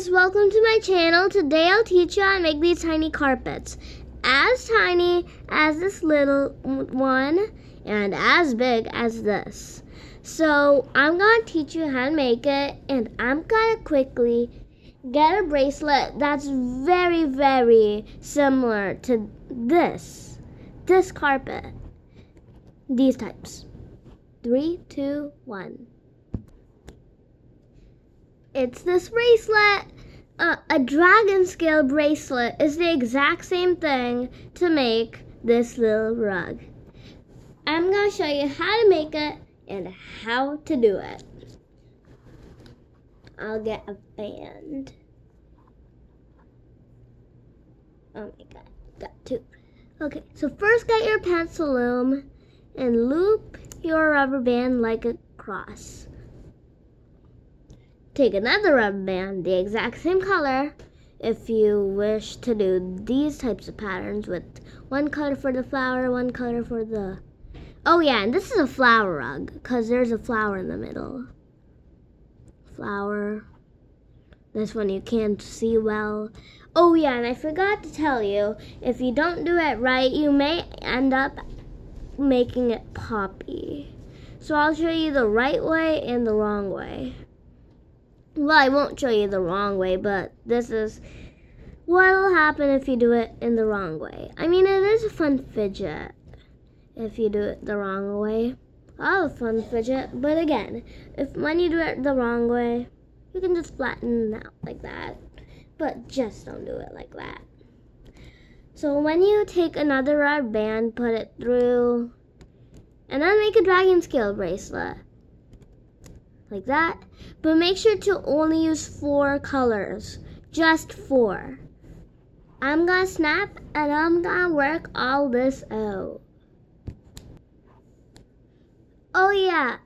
guys, welcome to my channel. Today I'll teach you how to make these tiny carpets. As tiny as this little one and as big as this. So I'm going to teach you how to make it and I'm going to quickly get a bracelet that's very, very similar to this. This carpet. These types. Three, two, one. It's this bracelet. Uh, a dragon scale bracelet is the exact same thing to make this little rug. I'm going to show you how to make it and how to do it. I'll get a band. Oh my god, got two. Okay, so first get your pencil loom and loop your rubber band like a cross. Take another rubber band, the exact same color, if you wish to do these types of patterns with one color for the flower, one color for the... Oh yeah, and this is a flower rug, because there's a flower in the middle. Flower. This one you can't see well. Oh yeah, and I forgot to tell you, if you don't do it right, you may end up making it poppy. So I'll show you the right way and the wrong way. Well, I won't show you the wrong way, but this is what'll happen if you do it in the wrong way. I mean, it is a fun fidget if you do it the wrong way. Have fun fidget, but again, if when you do it the wrong way, you can just flatten out like that. But just don't do it like that. So when you take another rubber band, put it through, and then make a dragon scale bracelet like that. But make sure to only use four colors, just four. I'm gonna snap and I'm gonna work all this out. Oh yeah,